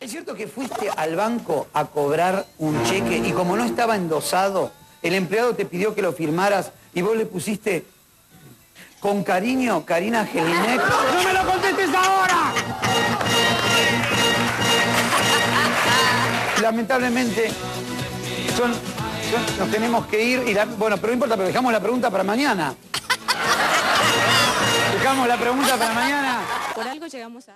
¿Es cierto que fuiste al banco a cobrar un cheque y como no estaba endosado, el empleado te pidió que lo firmaras y vos le pusiste con cariño, Karina Gelinek? ¡No me lo contestes ahora! Lamentablemente, son, son- nos tenemos que ir y la- bueno, pero no importa, pero dejamos la pregunta para mañana. Dejamos la pregunta para mañana. Por algo llegamos a...